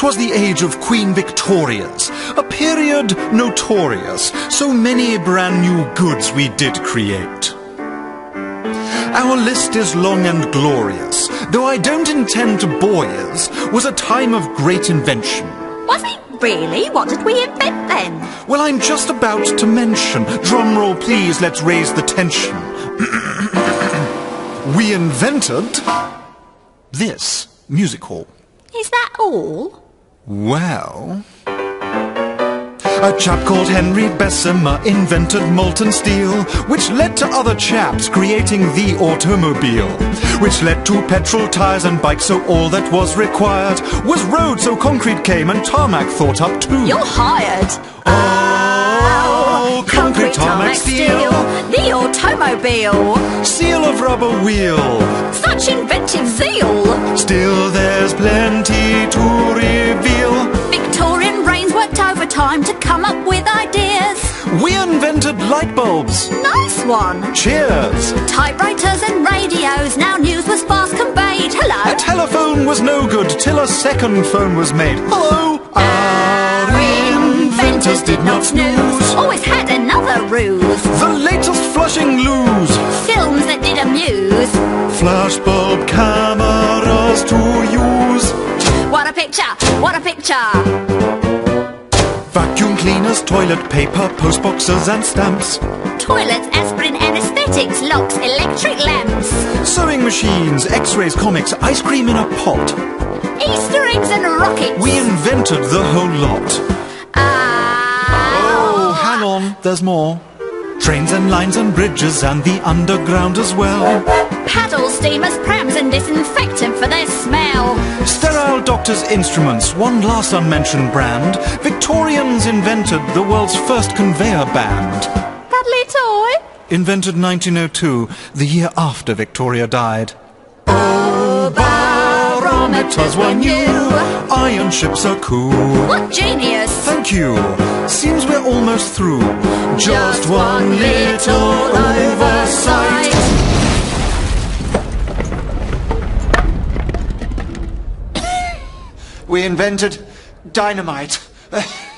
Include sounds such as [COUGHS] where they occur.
'Twas the age of Queen Victoria's, a period notorious. So many brand new goods we did create. Our list is long and glorious, though I don't intend to bore yous, was a time of great invention. Was it really? What did we invent then? Well, I'm just about to mention. Drum roll, please, let's raise the tension. [COUGHS] we invented this music hall. Is that all? Well... A chap called Henry Bessemer invented molten steel, which led to other chaps creating the automobile, which led to petrol tires and bikes, so all that was required was road, so concrete came and tarmac thought up too. You're hired. Oh, oh concrete, tarmac, steel, the automobile. seal of rubber wheel. Such inventive zeal. Still there's plenty overtime to come up with ideas. We invented light bulbs. Nice one. Cheers! Typewriters and radios, now news was fast conveyed. Hello. A telephone was no good till a second phone was made. Hello! Our inventors did not snooze. Always had another ruse. The latest flushing loos. Films that did amuse. Flashbulb cameras to use. What a picture! What a picture! Vacuum cleaners, toilet paper, postboxes and stamps. Toilets, aspirin, anesthetics, locks, electric lamps. Sewing machines, x-rays, comics, ice cream in a pot. Easter eggs and rockets. We invented the whole lot. Oh, Ah. hang on, there's more. Trains and lines and bridges and the underground as well. Paddles, steamers, prams, and disinfectant for their smell. Sterile doctor's instruments, one last unmentioned brand. Victorians invented the world's first conveyor band. Cuddly toy. Invented 1902, the year after Victoria died. Oh, barometers were new. Iron ships are cool. What genius! Thank you. Seems we're almost through. Just one little oversight. We invented dynamite. [LAUGHS]